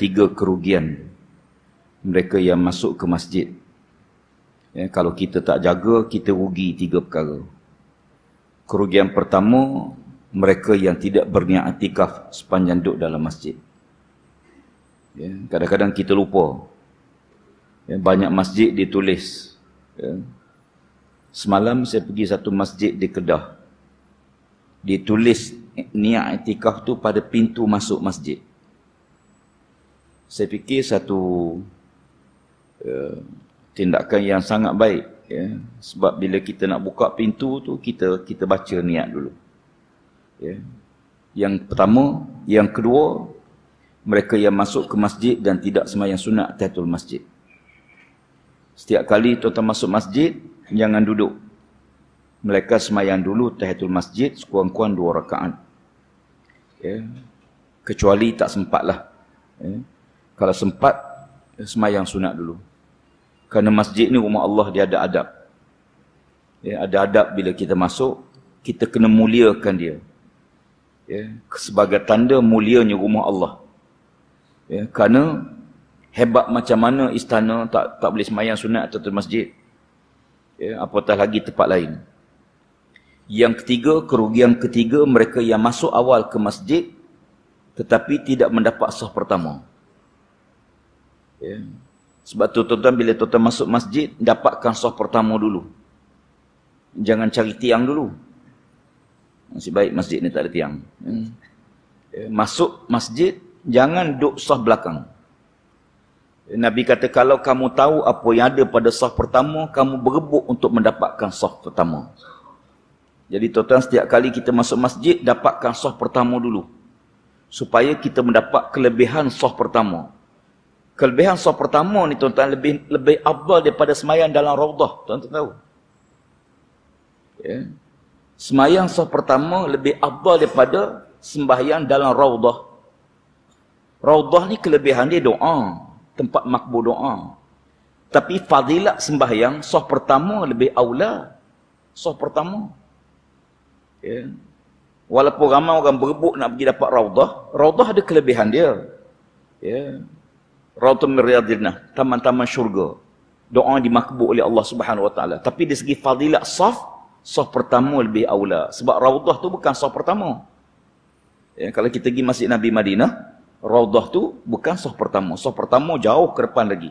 tiga kerugian mereka yang masuk ke masjid. Ya, kalau kita tak jaga, kita rugi tiga perkara. Kerugian pertama, mereka yang tidak berniat atikaf sepanjang duduk dalam masjid. Ya, kadang-kadang kita lupa. Ya, banyak masjid ditulis. Ya. Semalam saya pergi satu masjid di Kedah. Ditulis niat atikaf tu pada pintu masuk masjid. Saya fikir satu uh, tindakan yang sangat baik ya. Sebab bila kita nak buka pintu tu kita kita baca niat dulu ya. Yang pertama yang kedua mereka yang masuk ke masjid dan tidak sembahyang sunat tahiyatul masjid. Setiap kali tuan-tuan masuk masjid jangan duduk. Mereka sembahyang dulu tahiyatul masjid sekurang-kurang dua rakaat ya. Kecuali tak sempatlah ya kalau sempat sembahyang sunat dulu kerana masjid ni rumah Allah dia ada adab. Ya, ada adab bila kita masuk, kita kena muliakan dia. Ya, sebagai tanda mulianya rumah Allah. Ya, kerana hebat macam mana istana tak tak boleh semayang sunat atau masjid. Ya, apatah lagi tempat lain. Yang ketiga, kerugian ketiga mereka yang masuk awal ke masjid tetapi tidak mendapat sah pertama. Ya. Sebab tu tuan-tuan bila tuan-tuan masuk masjid, dapatkan soh pertama dulu. Jangan cari tiang dulu. Masih baik masjid ni tak ada tiang. Hmm. Ya, masuk masjid, jangan duduk soh belakang. Nabi kata, kalau kamu tahu apa yang ada pada soh pertama, kamu berebut untuk mendapatkan soh pertama. Jadi tuan-tuan setiap kali kita masuk masjid, dapatkan soh pertama dulu. Supaya kita mendapat kelebihan soh pertama. Kelebihan soft pertama ni tuan-tuan lebih lebih abal daripada semayang dalam raudah. Tuan-tuan tahu. Ya. Semayang soft pertama lebih abal daripada sembahyang dalam raudah. Raudah ni kelebihan dia doa. Tempat makbul doa. Tapi fadilat sembahyang soft pertama lebih aula. Soft pertama. Ya. Walaupun ramai orang berebut nak pergi dapat raudah. Raudah ada kelebihan dia. Ya. Rautun Riyadilnah, taman-taman syurga. Doa dimakbul oleh Allah Subhanahu Wa Taala. Tapi dari segi fadilat saf, saf pertama lebih aula. Sebab raudah tu bukan saf pertama. Ya, kalau kita pergi Masjid Nabi Madinah, raudah tu bukan saf pertama. Saf pertama jauh ke depan lagi.